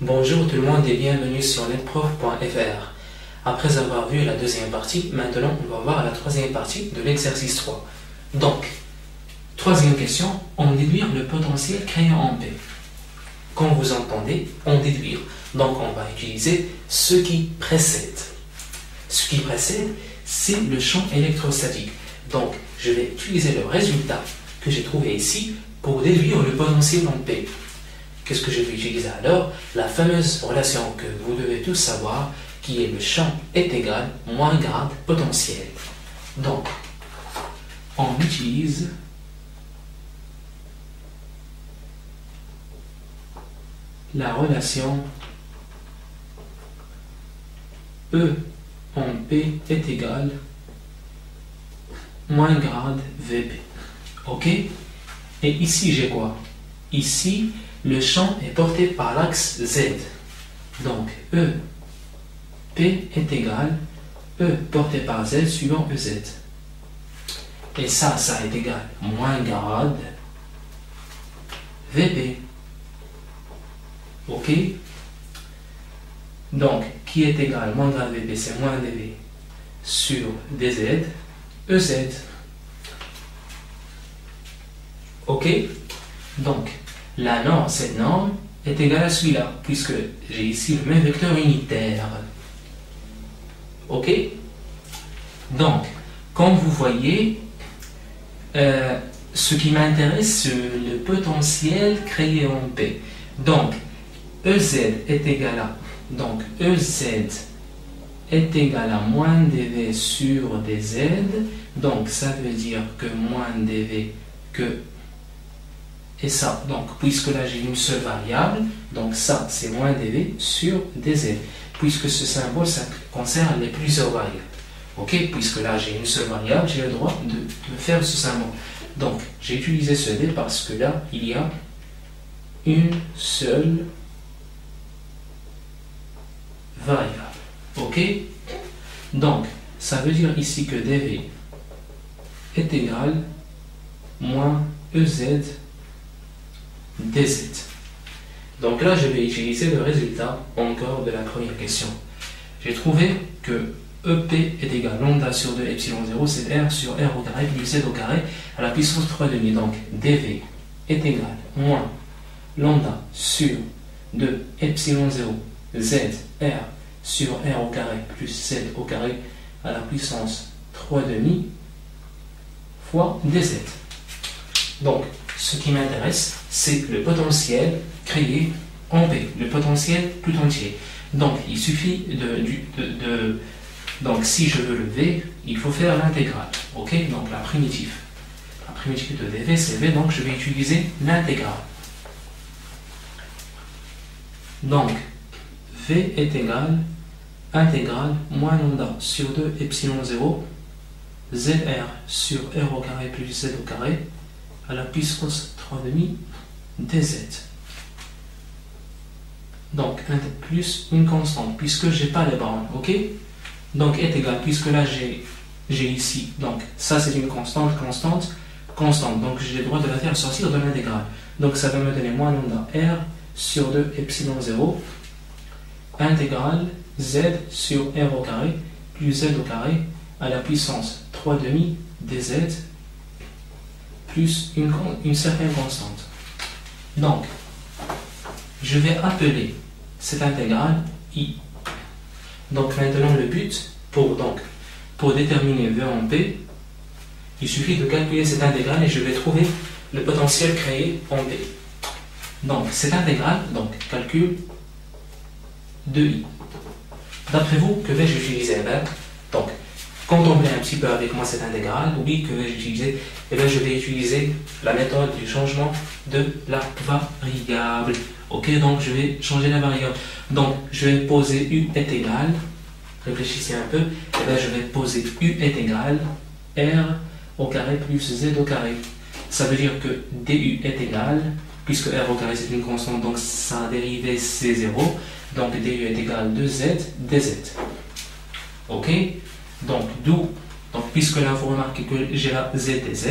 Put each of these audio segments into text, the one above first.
Bonjour tout le monde et bienvenue sur netprof.fr. Après avoir vu la deuxième partie, maintenant on va voir la troisième partie de l'exercice 3. Donc, troisième question, on déduire le potentiel créé en P. Comme vous entendez, on déduire. Donc on va utiliser ce qui précède. Ce qui précède, c'est le champ électrostatique. Donc je vais utiliser le résultat que j'ai trouvé ici pour déduire le potentiel en P. Qu'est-ce que je vais utiliser alors La fameuse relation que vous devez tous savoir, qui est le champ est égal moins grade potentiel. Donc, on utilise la relation E en P est égal moins grade VP. OK? Et ici, j'ai quoi? Ici, le champ est porté par l'axe Z. Donc, E, P est égal E porté par Z suivant EZ. Et ça, ça est égal moins grade VP. OK? Donc, qui est égal moins grade VP, c'est moins DV sur DZ, EZ. OK? Donc, la norme, cette norme, est égale à celui-là, puisque j'ai ici le même vecteur unitaire. OK? Donc, comme vous voyez, euh, ce qui m'intéresse, c'est le potentiel créé en P. Donc, EZ est égal à... Donc, EZ est égal à moins dV sur dz. Donc, ça veut dire que moins dV que et ça. Donc, puisque là j'ai une seule variable, donc ça c'est moins dv sur dz. Puisque ce symbole, ça concerne les plusieurs variables. Ok? Puisque là j'ai une seule variable, j'ai le droit de, faire ce symbole. Donc, j'ai utilisé ce d parce que là, il y a une seule variable. Ok? Donc, ça veut dire ici que dv est égal moins ez Donc là, je vais utiliser le résultat encore de la première question. J'ai trouvé que EP est égal à lambda sur 2 epsilon 0, c'est R sur R au carré plus Z au carré à la puissance 3,5. Donc dV est égal moins lambda sur 2 epsilon 0 Z R sur R au carré plus Z au carré à la puissance 3,5 fois dz. Donc, ce qui m'intéresse, c'est le potentiel créé en P, le potentiel tout entier. Donc, il suffit de, Donc, si je veux le V, il faut faire l'intégrale. OK? Donc, la primitive. La primitive de dv, c'est V, donc je vais utiliser l'intégrale. Donc, V est égal intégrale moins lambda sur 2 epsilon 0 ZR sur R au carré plus Z au carré à la puissance 3,5 dz. Donc, plus une constante, puisque je n'ai pas les bornes, ok? Donc, est égal, puisque là, j'ai ici, donc ça c'est une constante, constante, constante. Donc, j'ai le droit de la faire sortir de l'intégrale. Donc, ça va me donner moins lambda R sur 2 epsilon 0, intégrale Z sur R au carré, plus Z au carré, à la puissance 3,5 dz plus une, certaine constante. Donc, je vais appeler cette intégrale i. Donc maintenant le but, pour, donc, pour déterminer V en P, il suffit de calculer cette intégrale et je vais trouver le potentiel créé en P. Donc cette intégrale, donc calcul de i. D'après vous, que vais-je utiliser? Ben, Donc contempler un petit peu avec moi cette intégrale, oui, que vais-je utiliser Eh bien, je vais utiliser la méthode du changement de la variable. Ok, donc je vais changer la variable. Donc, je vais poser u est égal, réfléchissez un peu, eh bien, je vais poser u est égal r au carré plus z au carré. Ça veut dire que du est égal, puisque r au carré c'est une constante, donc sa dérivée c'est 0, donc du est égal 2z dz. Ok? Donc, d'où, donc, puisque là, vous remarquez que j'ai là z et z,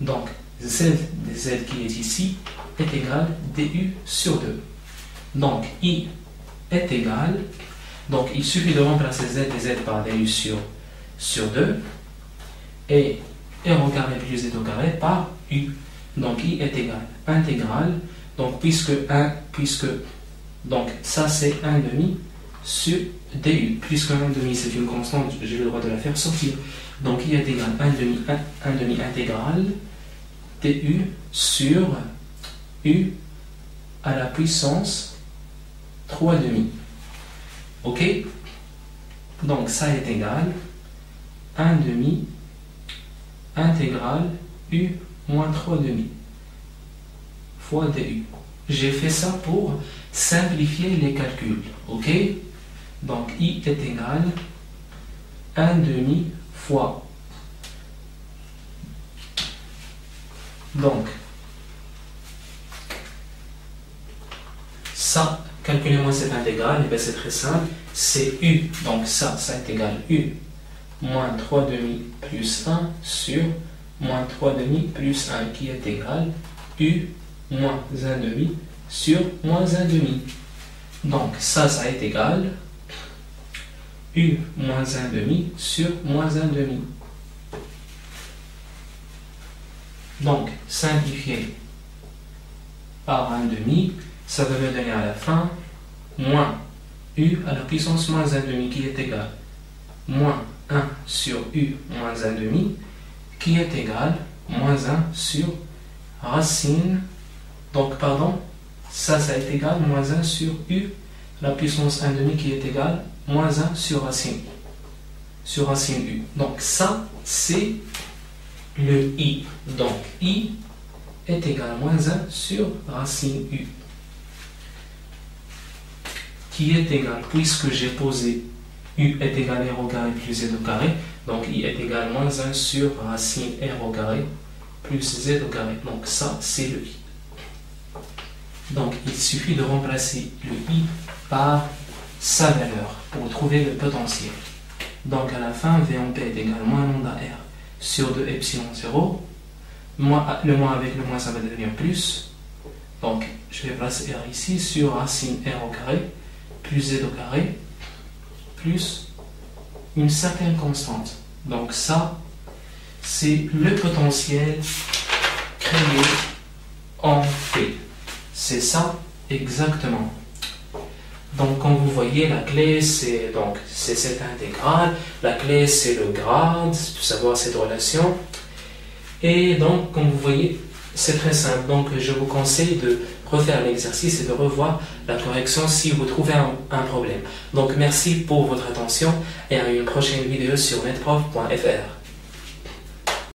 donc z z qui est ici est égal du sur 2. Donc, i est égal, donc il suffit de remplacer z et z par du sur, sur 2, et r au carré plus z au carré par u. Donc i est égal intégrale, donc puisque 1, puisque, donc ça c'est 1 demi sur du, puisque 1 demi c'est une constante, j'ai le droit de la faire sortir. Donc i est égal 1 demi, 1, 1 demi intégrale du sur u à la puissance 3 demi. Ok? Donc ça est égal 1 demi intégrale u moins 3 demi fois du. J'ai fait ça pour simplifier les calculs. Ok? Donc i est égal 1 demi fois. Donc, ça, calculez-moi cette intégrale, et bien c'est très simple, c'est u, donc ça, ça est égal u moins 3 demi plus 1 sur moins 3 demi plus 1 qui est égal u moins 1 demi sur moins 1 demi. Donc ça, ça est égal u moins 1 demi sur moins 1 demi. Donc, simplifier par 1 demi, ça va me donner à la fin moins u à la puissance moins 1 demi qui est égal moins 1 sur u moins 1 demi qui est égal moins 1 sur racine. Donc, pardon, ça, ça est égal moins 1 sur u la puissance 1 demi qui est égal moins 1 sur racine sur racine u. Donc, ça, c'est le i. Donc, i est égal à moins 1 sur racine u qui est égal, puisque j'ai posé u est égal à r au carré plus z au carré, donc i est égal à moins 1 sur racine r au carré plus z au carré. Donc ça, c'est le i. Donc il suffit de remplacer le i par sa valeur pour trouver le potentiel. Donc à la fin, V en P est égal à moins lambda R sur 2 epsilon 0. le moins avec le moins, ça va devenir plus. Donc je vais placer R ici sur racine R au carré plus z au carré, plus une certaine constante. Donc ça, c'est le potentiel créé en P. C'est ça exactement. Donc, comme vous voyez, la clé, c'est donc c'est cette intégrale. La clé, c'est le grade, pour savoir cette relation. Et donc, comme vous voyez, c'est très simple. Donc, je vous conseille de refaire l'exercice et de revoir la correction si vous trouvez un, problème. Donc merci pour votre attention et à une prochaine vidéo sur netprof.fr.